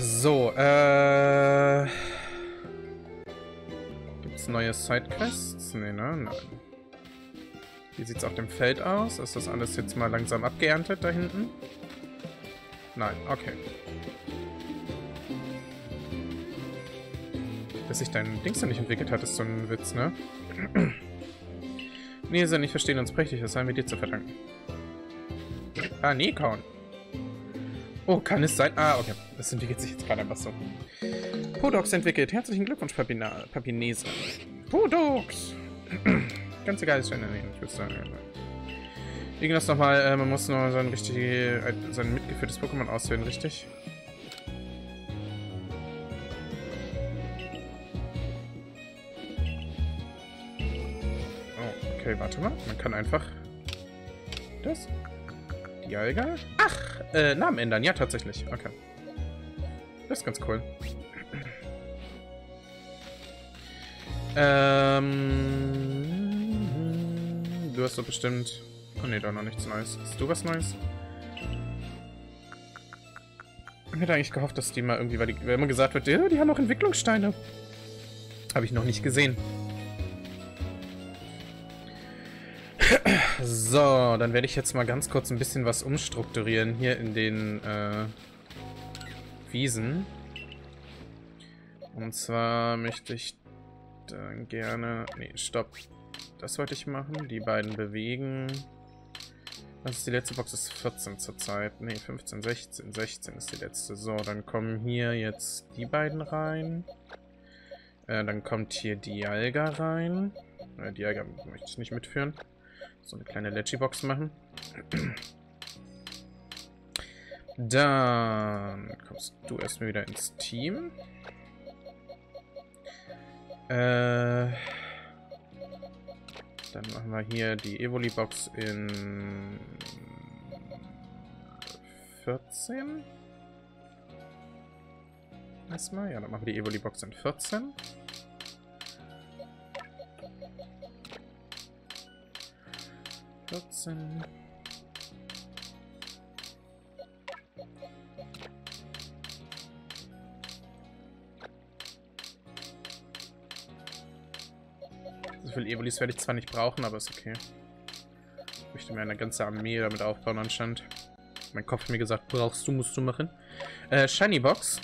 So, äh... Gibt's neue Sidequests? Nee, ne? Nein. Wie sieht's auf dem Feld aus? Ist das alles jetzt mal langsam abgeerntet da hinten? Nein, okay. Dass sich dein Dings noch nicht entwickelt hat, ist so ein Witz, ne? nee, sind nicht verstehen uns prächtig, das haben wir dir zu verdanken. Ah, Nikon. Oh, kann es sein? Ah, okay. Das entwickelt sich jetzt gerade einfach so. Podox entwickelt. Herzlichen Glückwunsch, Papina Papinese. Podox! Ganz egal, ist nee, ich würde sagen. Das nochmal? Äh, man muss nur sein, richtig, äh, sein mitgeführtes Pokémon auswählen, richtig? Oh, okay, warte mal. Man kann einfach... Das? Dialga? Ach, äh, Namen ändern. Ja, tatsächlich. Okay. Das ist ganz cool. Ähm... Du hast doch bestimmt... Oh ne, da noch nichts Neues. Hast du was Neues? Ich hätte eigentlich gehofft, dass die mal irgendwie, weil, die, weil immer gesagt wird, ja, die haben auch Entwicklungssteine. Habe ich noch nicht gesehen. So, dann werde ich jetzt mal ganz kurz ein bisschen was umstrukturieren hier in den äh, Wiesen. Und zwar möchte ich dann gerne... Nee, stopp. Das wollte ich machen. Die beiden bewegen. Was ist die letzte Box? Das ist 14 zurzeit. Ne, 15, 16. 16 ist die letzte. So, dann kommen hier jetzt die beiden rein. Äh, dann kommt hier Dialga rein. Äh, Dialga möchte ich nicht mitführen. So eine kleine Leggy-Box machen. Dann kommst du erstmal wieder ins Team. Äh, dann machen wir hier die Evoli-Box in 14. Erstmal, ja, dann machen wir die Evoli-Box in 14. 14. So viel Evolis werde ich zwar nicht brauchen, aber ist okay. Ich möchte mir eine ganze Armee damit aufbauen anscheinend. Mein Kopf hat mir gesagt, brauchst du, musst du machen. Äh, Shiny Box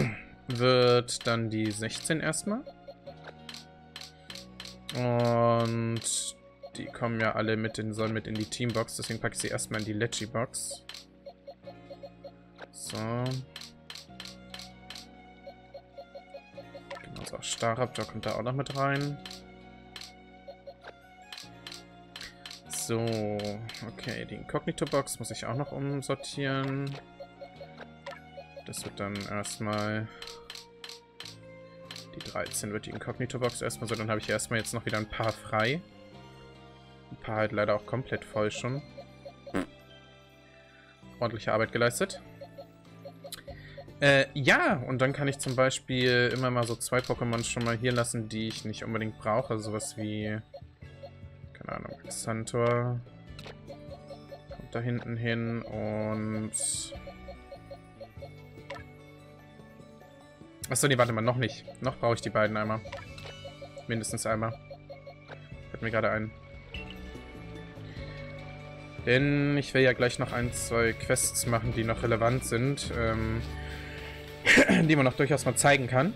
wird dann die 16 erstmal. Und die kommen ja alle mit in, sollen mit in die Teambox, deswegen packe ich sie erstmal in die Leggy-Box. So. Genau, so Staraptor kommt da auch noch mit rein. So, okay, die Incognito-Box muss ich auch noch umsortieren. Das wird dann erstmal... Die 13 wird die Incognito-Box erstmal so, dann habe ich erstmal jetzt noch wieder ein paar frei. Ein paar halt leider auch komplett voll schon. Ordentliche Arbeit geleistet. Äh, ja, und dann kann ich zum Beispiel immer mal so zwei Pokémon schon mal hier lassen, die ich nicht unbedingt brauche. Sowas wie, keine Ahnung, Xantor kommt da hinten hin und... Achso, nee, warte mal, noch nicht. Noch brauche ich die beiden einmal. Mindestens einmal. Fällt mir gerade ein. Denn ich will ja gleich noch ein, zwei Quests machen, die noch relevant sind, ähm, die man noch durchaus mal zeigen kann,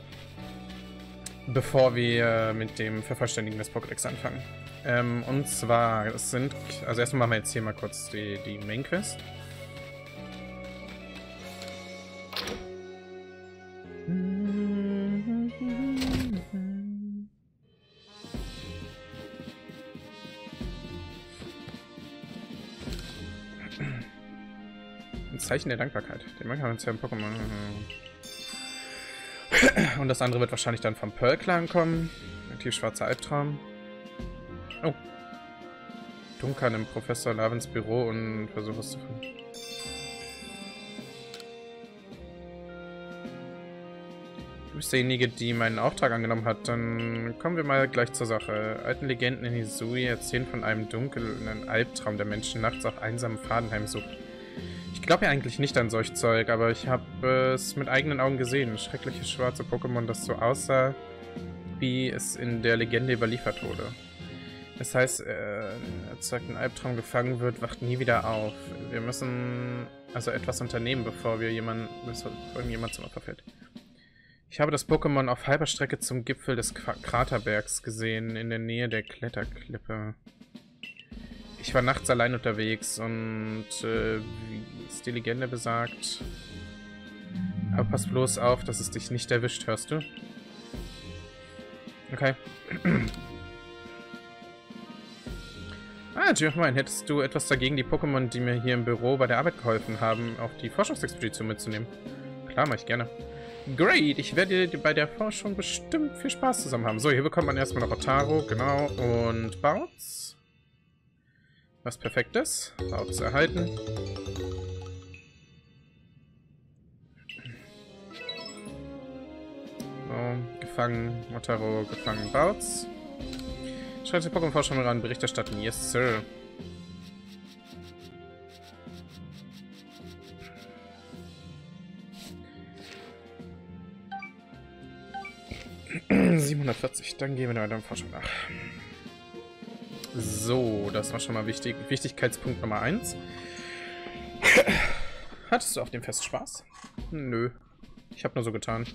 bevor wir mit dem Vervollständigen des Pokédex anfangen. Ähm, und zwar, es sind, also erstmal machen wir jetzt hier mal kurz die, die Main Quest. Zeichen der Dankbarkeit. Den kann man uns ja im Pokémon... Und das andere wird wahrscheinlich dann vom Pearl-Clan kommen. Ein tiefschwarzer Albtraum. Oh. Dunkan im Professor Lavins Büro und versuche es zu finden. Du bist derjenige, die meinen Auftrag angenommen hat. Dann kommen wir mal gleich zur Sache. Alten Legenden in Hisui erzählen von einem dunklen Albtraum, der Menschen nachts auf einsamen Fadenheim sucht. Ich glaube ja eigentlich nicht an solch Zeug, aber ich habe äh, es mit eigenen Augen gesehen. Schreckliches schwarze Pokémon, das so aussah, wie es in der Legende überliefert wurde. Das heißt, äh, erzeugt ein Albtraum gefangen wird, wacht nie wieder auf. Wir müssen also etwas unternehmen, bevor wir jemanden, bevor jemand zum Opfer fällt. Ich habe das Pokémon auf halber Strecke zum Gipfel des Kraterbergs gesehen, in der Nähe der Kletterklippe. Ich war nachts allein unterwegs und äh, wie es die Legende besagt. Aber pass bloß auf, dass es dich nicht erwischt, hörst du? Okay. Ah, Jermaine, hättest du etwas dagegen, die Pokémon, die mir hier im Büro bei der Arbeit geholfen haben, auf die Forschungsexpedition mitzunehmen? Klar, mach ich gerne. Great, ich werde bei der Forschung bestimmt viel Spaß zusammen haben. So, hier bekommt man erstmal noch Otaro, genau, und Bouts. Was perfektes. Bouts erhalten. So, gefangen, Otaro, gefangen, Bouts. Schreibt die Pokémon-Forschung ran, Bericht erstatten. Yes, Sir. ...740. Dann gehen wir da der Forschung nach. So, das war schon mal wichtig. Wichtigkeitspunkt Nummer 1. Hattest du auf dem Fest Spaß? Nö. Ich habe nur so getan.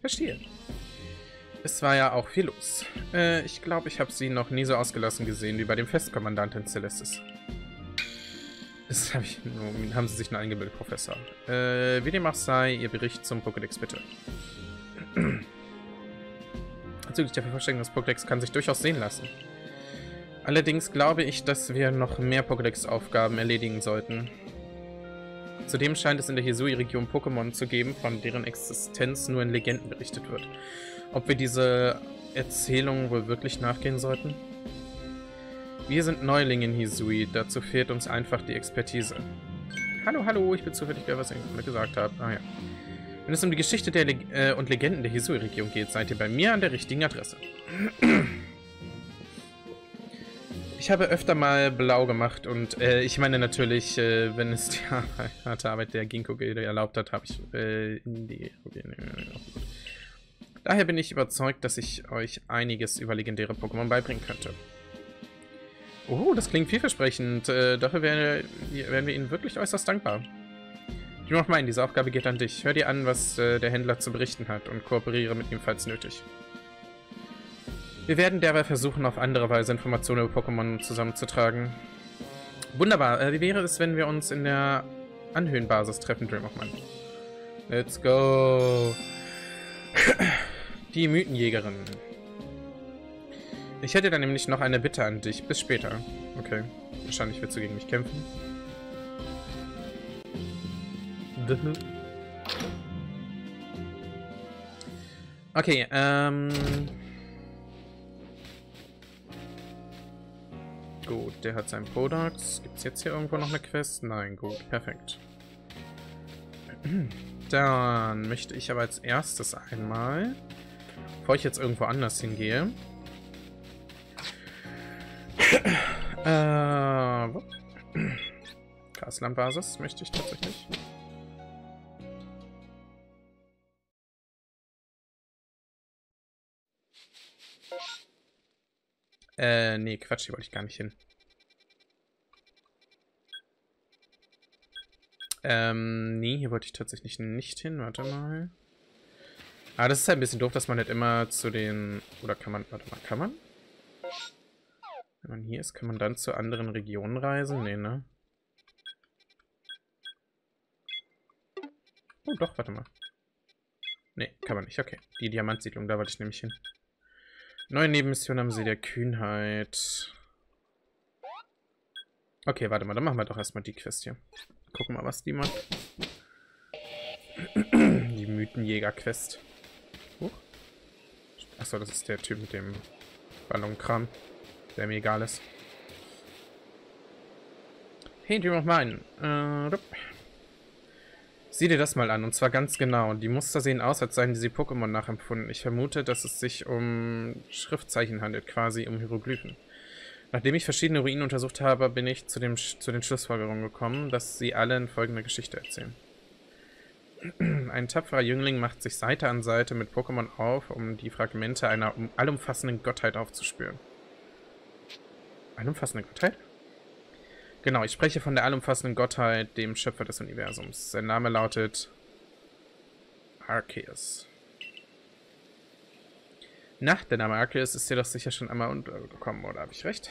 Verstehe. Es war ja auch viel los. Äh, ich glaube, ich habe sie noch nie so ausgelassen gesehen wie bei dem Festkommandanten Celestis. Das hab ich haben sie sich nur eingebildet, Professor. Äh, wie dem auch sei, Ihr Bericht zum Pokédex bitte. Bezüglich der Vervollständigung des Pokédex kann sich durchaus sehen lassen. Allerdings glaube ich, dass wir noch mehr Pokédex-Aufgaben erledigen sollten. Zudem scheint es in der Hisui-Region Pokémon zu geben, von deren Existenz nur in Legenden berichtet wird. Ob wir diese Erzählung wohl wirklich nachgehen sollten? Wir sind Neulinge in Hisui, dazu fehlt uns einfach die Expertise. Hallo, hallo, ich bin zufällig wer was ich gesagt habe. Ah ja. Wenn es um die Geschichte der Leg äh, und Legenden der Hisui-Region geht, seid ihr bei mir an der richtigen Adresse. Ich habe öfter mal blau gemacht und äh, ich meine natürlich, äh, wenn es die harte Arbeit der Ginkgo-Gilde erlaubt hat, habe ich äh, in die... Okay, nee, nee, nee, Daher bin ich überzeugt, dass ich euch einiges über legendäre Pokémon beibringen könnte. Oh, das klingt vielversprechend. Äh, dafür wären, wären wir Ihnen wirklich äußerst dankbar. Du noch meinen, diese Aufgabe geht an dich. Hör dir an, was äh, der Händler zu berichten hat und kooperiere mit ihm, falls nötig. Wir werden derweil versuchen, auf andere Weise Informationen über Pokémon zusammenzutragen. Wunderbar. Äh, wie wäre es, wenn wir uns in der Anhöhenbasis treffen, Dreamofman? Let's go. Die Mythenjägerin. Ich hätte dann nämlich noch eine Bitte an dich. Bis später. Okay. Wahrscheinlich willst du gegen mich kämpfen. Okay, ähm... Gut, der hat seinen Podax. Gibt es jetzt hier irgendwo noch eine Quest? Nein, gut, perfekt. Dann möchte ich aber als erstes einmal Bevor ich jetzt irgendwo anders hingehe. äh, Gasland-Basis möchte ich tatsächlich. Äh, nee, Quatsch, hier wollte ich gar nicht hin. Ähm, nee, hier wollte ich tatsächlich nicht hin. Warte mal. Aber das ist halt ein bisschen doof, dass man nicht immer zu den... Oder kann man... Warte mal, kann man? Wenn man hier ist, kann man dann zu anderen Regionen reisen? Nee, ne? Oh, doch, warte mal. Nee, kann man nicht. Okay. Die Diamantsiedlung, da wollte ich nämlich hin. Neue Nebenmission am See der Kühnheit. Okay, warte mal, dann machen wir doch erstmal die Quest hier. Gucken mal, was die macht. die Mythenjäger-Quest. Achso, das ist der Typ mit dem Ballonkram, der mir egal ist. Hey, Dream of Mine. Äh, Sieh dir das mal an, und zwar ganz genau. Die Muster sehen aus, als seien diese Pokémon nachempfunden. Ich vermute, dass es sich um Schriftzeichen handelt, quasi um Hieroglyphen. Nachdem ich verschiedene Ruinen untersucht habe, bin ich zu, dem, zu den Schlussfolgerungen gekommen, dass sie alle in folgende Geschichte erzählen. Ein tapferer Jüngling macht sich Seite an Seite mit Pokémon auf, um die Fragmente einer allumfassenden Gottheit aufzuspüren. Allumfassende Gottheit? Genau, ich spreche von der allumfassenden Gottheit, dem Schöpfer des Universums. Sein Name lautet Arceus. Na, der Name Arceus ist dir doch sicher schon einmal untergekommen, oder habe ich recht?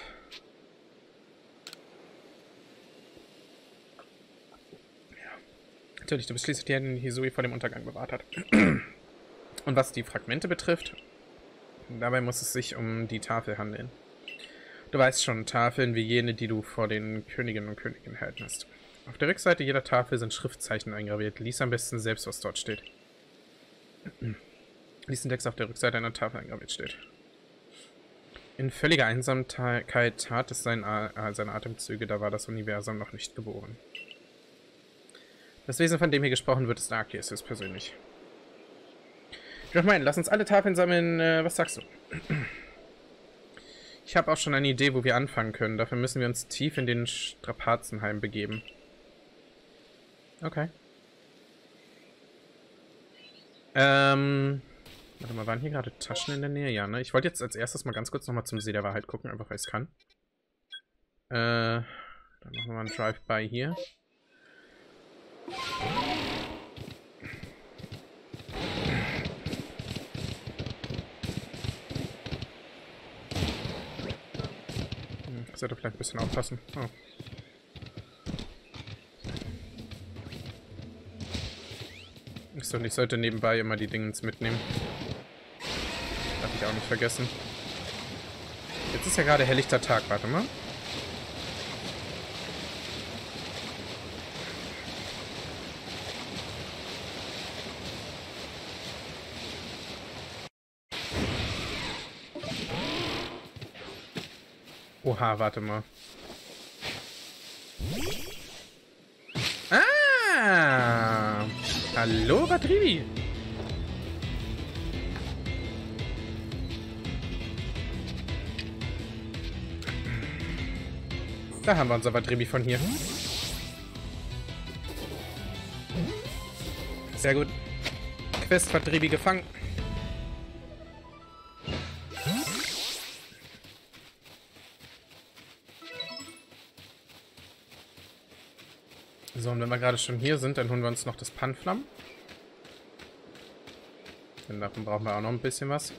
Ja. Natürlich, du bist schließlich der, den Hisui vor dem Untergang bewahrt hat. Und was die Fragmente betrifft, dabei muss es sich um die Tafel handeln. Du weißt schon, Tafeln wie jene, die du vor den Königinnen und Königen hast. Auf der Rückseite jeder Tafel sind Schriftzeichen eingraviert. Lies am besten selbst, was dort steht. Lies den Text auf der Rückseite einer Tafel eingraviert steht. In völliger Einsamkeit tat es sein, äh, seine Atemzüge, da war das Universum noch nicht geboren. Das Wesen, von dem hier gesprochen wird, ist Arceus persönlich. Ich meine, lass uns alle Tafeln sammeln. Äh, was sagst du? Ich habe auch schon eine Idee, wo wir anfangen können. Dafür müssen wir uns tief in den Strapazenheim begeben. Okay. Ähm... Warte mal, waren hier gerade Taschen in der Nähe? Ja, ne? Ich wollte jetzt als erstes mal ganz kurz nochmal zum See der Wahrheit gucken, einfach weil ich es kann. Äh, dann machen wir mal einen Drive-By hier. Sollte vielleicht ein bisschen aufpassen. Oh. Achso, und ich sollte nebenbei immer die Dingens mitnehmen. Darf ich auch nicht vergessen. Jetzt ist ja gerade helllichter Tag, warte mal. Oha, warte mal. Ah! Hallo, Batribi! Da haben wir unser Batribi von hier. Sehr gut. Quest Batribi gefangen. So, und wenn wir gerade schon hier sind, dann holen wir uns noch das Panflam. Denn davon brauchen wir auch noch ein bisschen was.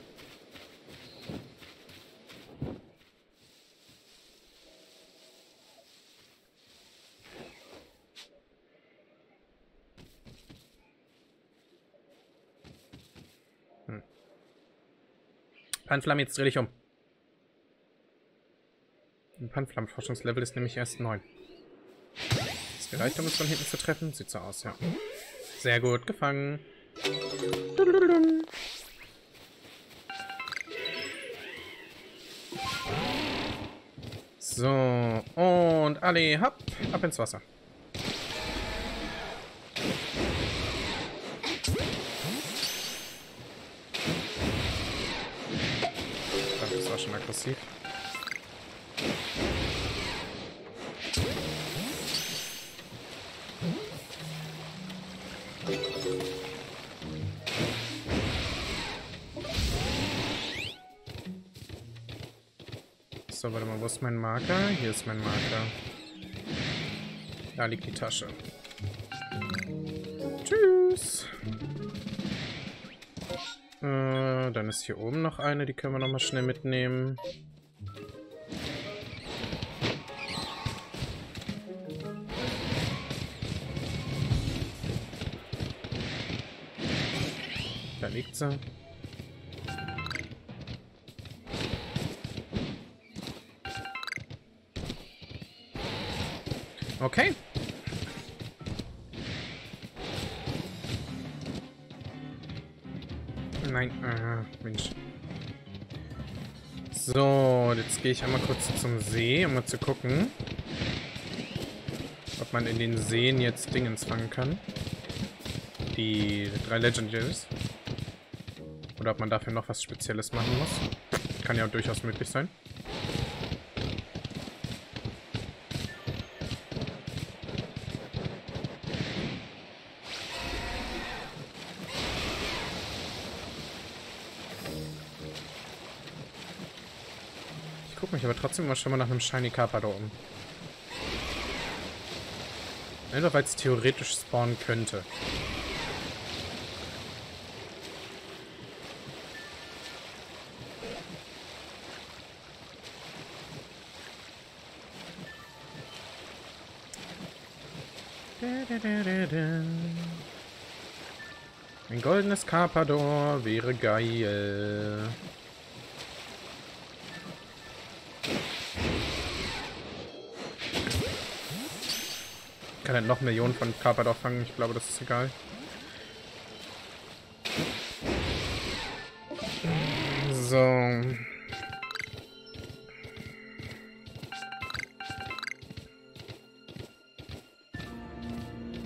Hm. Panflam, jetzt dreh dich um. Ein Panflam-Forschungslevel ist nämlich erst 9. Gereicht, um uns von hinten zu treffen? Sieht so aus, ja. Sehr gut, gefangen. So, und alle, hopp, ab ins Wasser. Das war schon aggressiv. So, warte mal, wo ist mein Marker? Hier ist mein Marker. Da liegt die Tasche. Tschüss. Äh, dann ist hier oben noch eine, die können wir nochmal schnell mitnehmen. Da liegt sie. Okay. Nein, ah, Mensch. So, jetzt gehe ich einmal kurz zum See, um mal zu gucken, ob man in den Seen jetzt Dingens fangen kann. Die drei Legendaries. Oder ob man dafür noch was Spezielles machen muss. Kann ja durchaus möglich sein. Mich aber trotzdem immer schon mal nach einem Shiny Carpador um. Einfach weil es theoretisch spawnen könnte. Ein goldenes Carpador wäre geil. Kann halt noch Millionen von Carpador fangen. Ich glaube, das ist egal. So.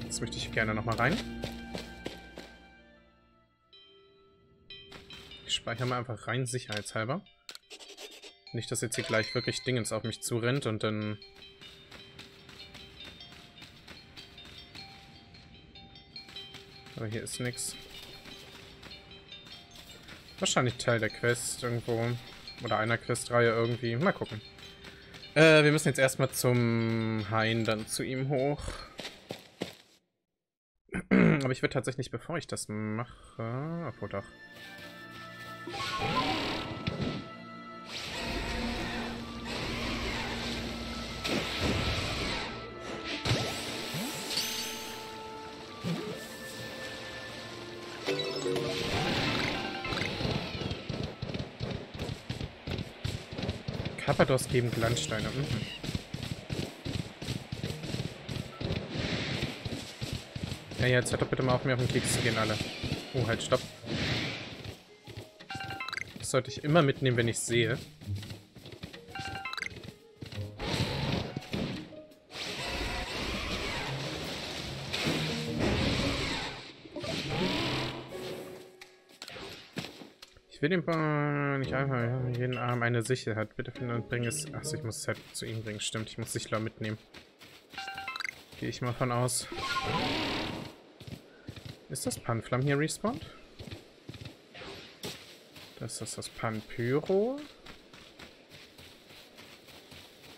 Jetzt möchte ich gerne nochmal rein. Ich speichere mal einfach rein, sicherheitshalber. Nicht, dass jetzt hier gleich wirklich Dingens auf mich zurennt und dann Aber hier ist nichts. Wahrscheinlich Teil der Quest irgendwo. Oder einer Questreihe irgendwie. Mal gucken. Äh, wir müssen jetzt erstmal zum Hain, dann zu ihm hoch. Aber ich würde tatsächlich, bevor ich das mache... Obwohl doch. Carpados geben Glanzsteine. Mhm. Ja, jetzt hört doch bitte mal auf, mir auf den Keks zu gehen, alle. Oh, halt, stopp. Das sollte ich immer mitnehmen, wenn ich sehe. Will den nicht einfach jeden Arm eine Sichel hat. Bitte finden und bring es. Achso, ich muss es halt zu ihm bringen. Stimmt, ich muss Sichler mitnehmen. Gehe ich mal von aus. Ist das Panflam hier respawned? Das ist das Panpyro.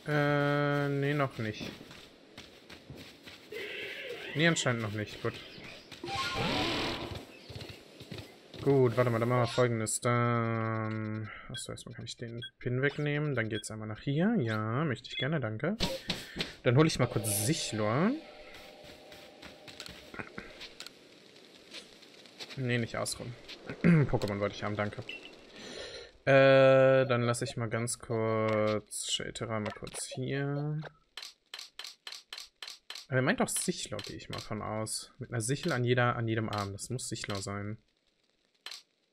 Äh, nee, noch nicht. Nee, anscheinend noch nicht. Gut. Gut, warte mal, dann machen wir folgendes. Dann. Achso, erstmal kann ich den Pin wegnehmen. Dann geht es einmal nach hier. Ja, möchte ich gerne, danke. Dann hole ich mal kurz Sichlor. Nee, nicht ausruhen. Pokémon wollte ich haben, danke. Äh, dann lasse ich mal ganz kurz Shelterer mal kurz hier. Er meint doch Sichlor, gehe ich mal von aus. Mit einer Sichel an jeder, an jedem Arm. Das muss Sichlor sein.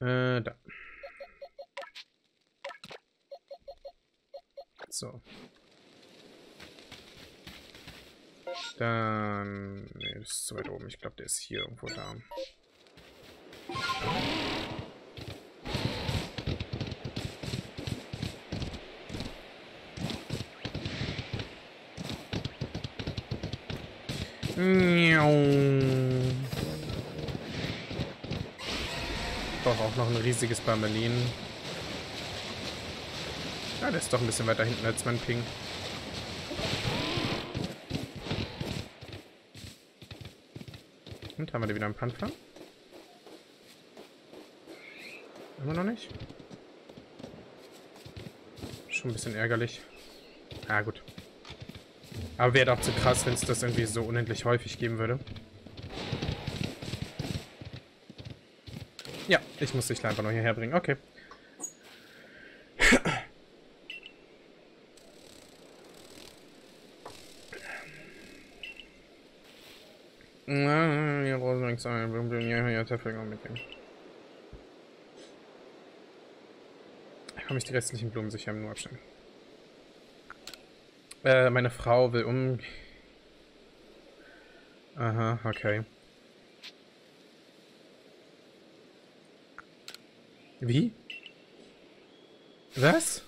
Äh, da. So. Dann... Ne, das ist zu weit oben. Ich glaube, der ist hier irgendwo da. Miau. Noch ein riesiges Barmelin. Ja, der ist doch ein bisschen weiter hinten als mein Ping. Und haben wir da wieder einen Panzer? Immer noch nicht? Schon ein bisschen ärgerlich. Ah, gut. Aber wäre doch zu krass, wenn es das irgendwie so unendlich häufig geben würde. Ja, ich muss dich einfach nur hierher bringen. Okay. Na, hier Rosenwings, ja, ja, Teffelgang mitnehmen. Kann ich die restlichen Blumen sicher nur abstellen. Äh, meine Frau will um... Aha, okay. Wie? Was?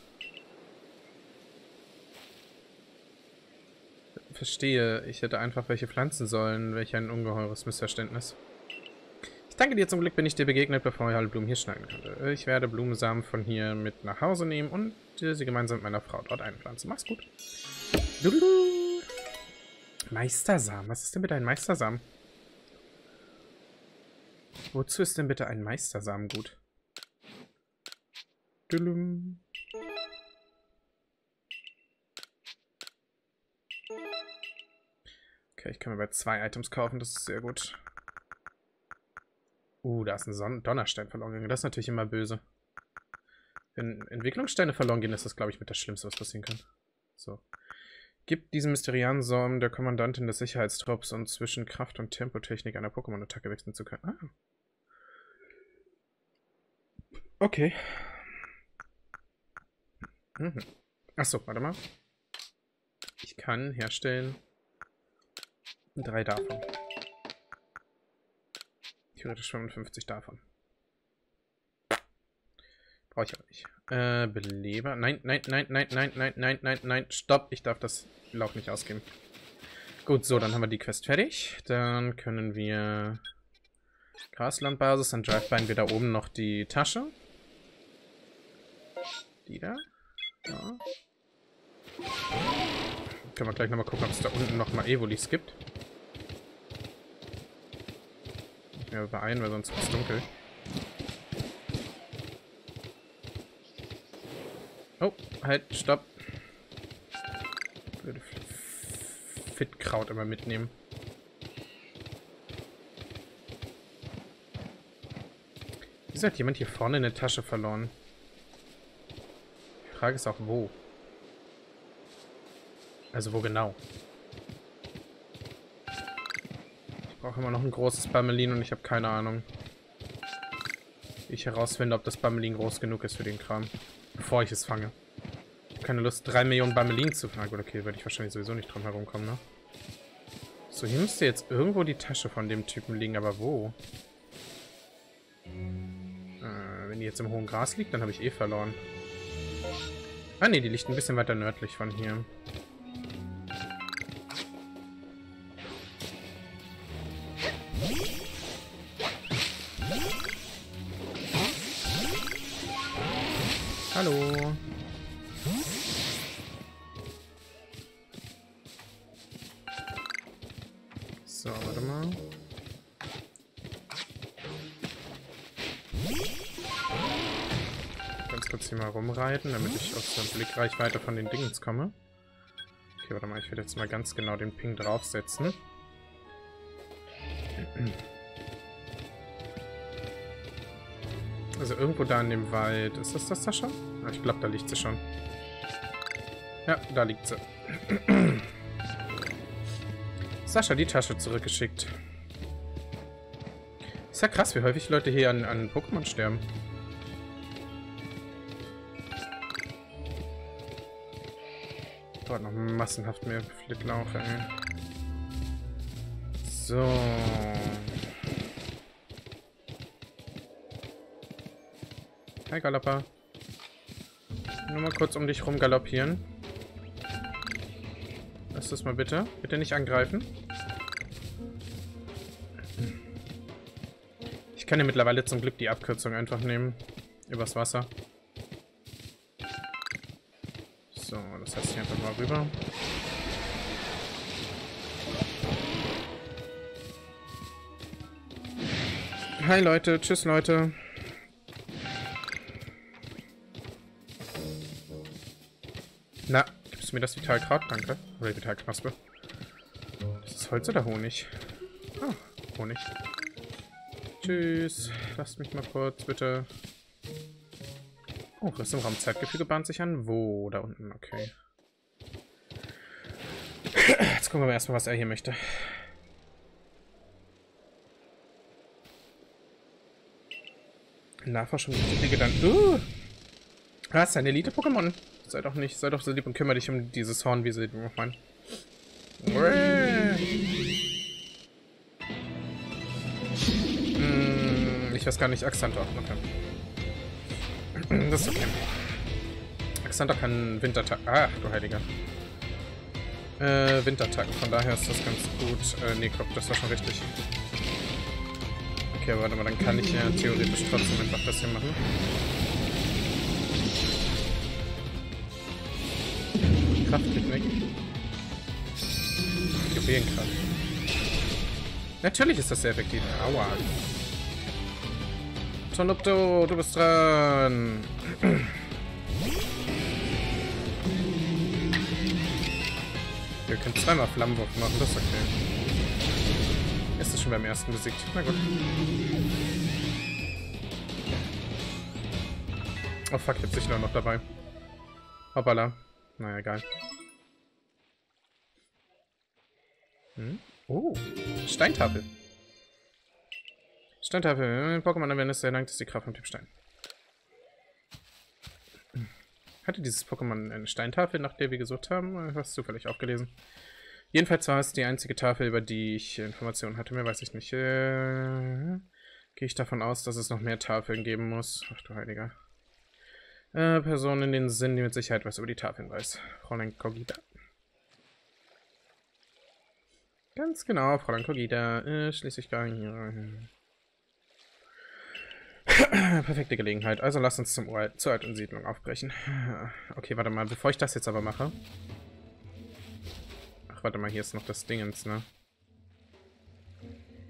Verstehe. Ich hätte einfach welche pflanzen sollen. Welch ein ungeheures Missverständnis. Ich Danke dir, zum Glück bin ich dir begegnet, bevor ich alle Blumen hier schneiden konnte. Ich werde Blumensamen von hier mit nach Hause nehmen und sie gemeinsam mit meiner Frau dort einpflanzen. Mach's gut. Dudulu. Meistersamen. Was ist denn bitte ein Meistersamen? Wozu ist denn bitte ein Meistersamen gut? Dudum. Okay, ich kann mir bei zwei Items kaufen, das ist sehr gut. Uh, da ist ein Son Donnerstein verloren gegangen. Das ist natürlich immer böse. Wenn Entwicklungssteine verloren gehen, ist das, glaube ich, mit das Schlimmste, was passieren kann. So. Gibt diesem mysteriösen Sorm der Kommandantin des Sicherheitstrupps und zwischen Kraft- und Tempotechnik einer Pokémon-Attacke wechseln zu können. Ah. Okay. Mhm. Achso, warte mal. Ich kann herstellen drei davon. Theoretisch 55 davon. Brauche ich aber nicht. Äh, Beleber. Nein, nein, nein, nein, nein, nein, nein, nein, nein. Stopp. Ich darf das Lauf nicht ausgeben. Gut, so, dann haben wir die Quest fertig. Dann können wir Graslandbasis. Dann drive wir da oben noch die Tasche. Die da. Ja. Können wir gleich nochmal gucken, ob es da unten nochmal Evolis gibt. Ja, beeilen, weil sonst wird es dunkel. Oh, halt, stopp. Blöde Fitkraut immer mitnehmen. Wieso hat jemand hier vorne eine Tasche verloren? Frage ist auch, wo? Also wo genau? brauche immer noch ein großes Bammelin und ich habe keine Ahnung. Ich herausfinde, ob das Bammelin groß genug ist für den Kram. Bevor ich es fange. Ich habe keine Lust, 3 Millionen Bammelin zu fangen. Gut, okay, werde ich wahrscheinlich sowieso nicht drum herumkommen, ne? So, hier müsste jetzt irgendwo die Tasche von dem Typen liegen, aber wo? Äh, wenn die jetzt im hohen Gras liegt, dann habe ich eh verloren. Ah ne, die liegt ein bisschen weiter nördlich von hier. Hallo. So, warte mal. Ganz kurz hier mal rumreiten, damit ich der Blickreichweite von den Dingens komme. Okay, warte mal, ich werde jetzt mal ganz genau den Ping draufsetzen. Also irgendwo da in dem Wald. Ist das das da schon? Ah, ich glaube, da liegt sie schon. Ja, da liegt sie. Sascha die Tasche zurückgeschickt. Ist ja krass, wie häufig Leute hier an, an Pokémon sterben. Dort noch massenhaft mehr Flittlauch, ey. So. Hi, Galopper. Nur mal kurz um dich rum galoppieren. Lass das mal bitte. Bitte nicht angreifen. Ich kann ja mittlerweile zum Glück die Abkürzung einfach nehmen. Übers Wasser. Rüber. Hi Leute, tschüss Leute. Na, gibst du mir das Vitalkraut? Danke. Oder Vitalknospe. Das ist Holz oder Honig? Ah, Honig. Tschüss. Lasst mich mal kurz, bitte. Oh, das im Raum Zeitgefüge bahnt sich an. Wo? Da unten, okay. Jetzt gucken wir mal erstmal, was er hier möchte. Nachforschung, die dann. Uh! Was? Ein Elite-Pokémon? Sei doch nicht, sei doch so lieb und kümmere dich um dieses Horn, wie sie meinen. Hm, ich weiß gar nicht, Axantor. Okay. Das ist okay. Axantor kann Wintertag. Ach, du Heiliger. Äh, Wintertag. Von daher ist das ganz gut. Äh, nee, guck, das war schon richtig. Okay, warte mal, dann kann ich ja theoretisch trotzdem einfach das hier machen. Kraft geht weg. Juwelenkraft. Natürlich ist das sehr effektiv. Aua. Tonopto, du bist dran. Wir können zweimal Flammenwurf machen, das ist okay. Ist es schon beim ersten besiegt. Na gut. Oh fuck, hab sicher noch dabei. Hoppala. Naja, egal. Hm? Oh, Steintafel. Steintafel. Pokémon anwenden ist erlangt ist die Kraft vom Typ Stein. Hatte dieses Pokémon eine Steintafel, nach der wir gesucht haben? Was zufällig aufgelesen. Jedenfalls war es die einzige Tafel, über die ich Informationen hatte. Mehr weiß ich nicht. Äh, Gehe ich davon aus, dass es noch mehr Tafeln geben muss. Ach du Heiliger. Äh, Person in den Sinn, die mit Sicherheit was über die Tafeln weiß. Fräulein Kogita. Ganz genau, Fräulein Kogita. Äh, schließlich gar hier. Perfekte Gelegenheit. Also lass uns zum Ur zur alten Siedlung aufbrechen. Okay, warte mal. Bevor ich das jetzt aber mache... Ach, warte mal. Hier ist noch das Dingens, ne?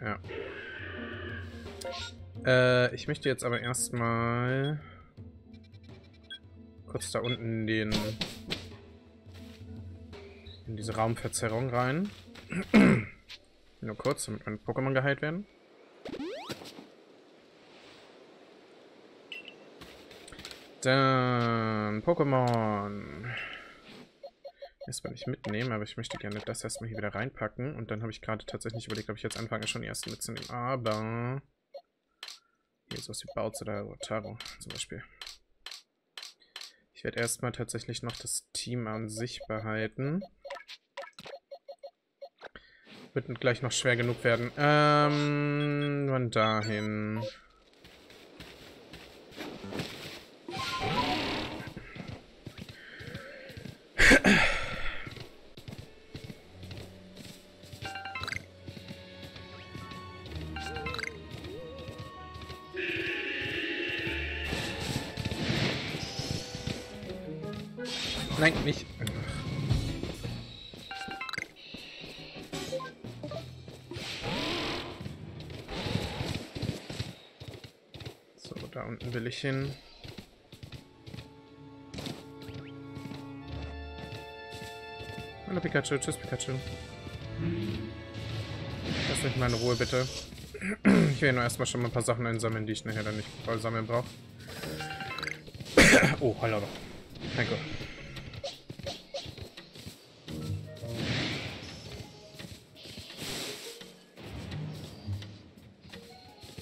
Ja. Äh, ich möchte jetzt aber erstmal... Kurz da unten den... In diese Raumverzerrung rein. Nur kurz, damit meine Pokémon geheilt werden. Dann Pokémon. Erstmal nicht mitnehmen, aber ich möchte gerne das erstmal hier wieder reinpacken. Und dann habe ich gerade tatsächlich überlegt, ob ich jetzt anfange, schon die ersten mitzunehmen. Aber hier ist was wie Bautz oder Rotaro zum Beispiel. Ich werde erstmal tatsächlich noch das Team an sich behalten. Wird gleich noch schwer genug werden. Ähm, wann dahin? Da unten will ich hin. Hallo Pikachu, tschüss Pikachu. Lass mich mal in Ruhe, bitte. Ich will nur erstmal schon mal ein paar Sachen einsammeln, die ich nachher dann nicht voll sammeln brauche. oh, hallo. Danke.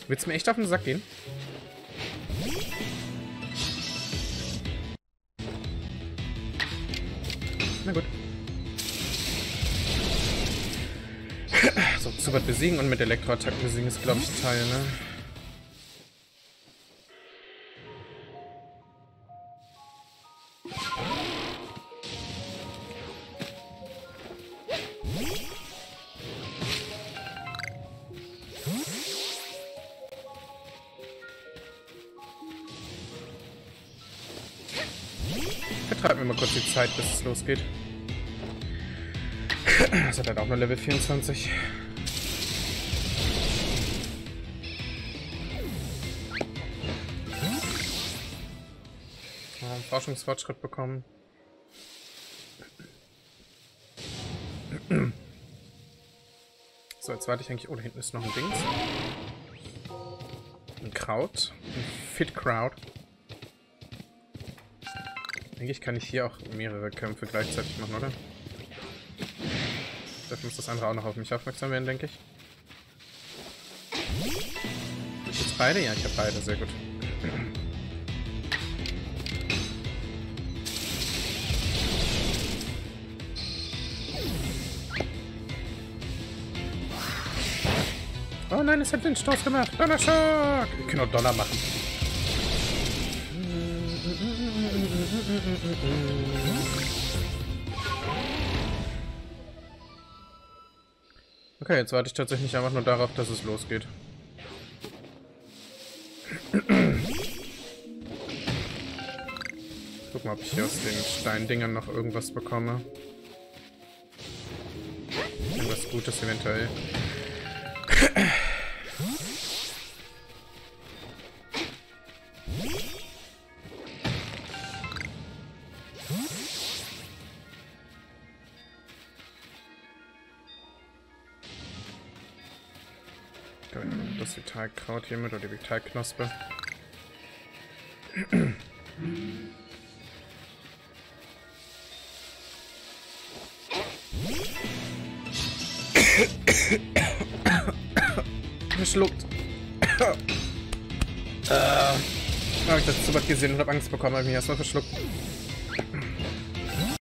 Willst du mir echt auf den Sack gehen? So, Zubat besiegen und mit Elektroattacken besiegen ist, glaube ich, Teil, ne? Vertreiben wir mal kurz die Zeit, bis es losgeht. Das hat halt auch nur Level 24. Forschungsfortschritt bekommen. So, jetzt warte ich eigentlich... Oh, da hinten ist noch ein Dings. Ein Kraut. Ein Fit Kraut. Eigentlich kann ich hier auch mehrere Kämpfe gleichzeitig machen, oder? Dafür muss das andere auch noch auf mich aufmerksam werden, denke ich. Ich jetzt beide? Ja, ich habe beide, sehr gut. Nein, es hat Stoß gemacht. Donnerschock. Wir können auch Donner machen. Okay, jetzt warte ich tatsächlich einfach nur darauf, dass es losgeht. Guck mal, ob ich hier aus den Steindingern noch irgendwas bekomme. Irgendwas Gutes eventuell. Vitalkraut hier mit oder die Vitalknospe. Verschluckt. äh, habe ich das zu weit gesehen und habe Angst bekommen, habe mich erstmal verschluckt.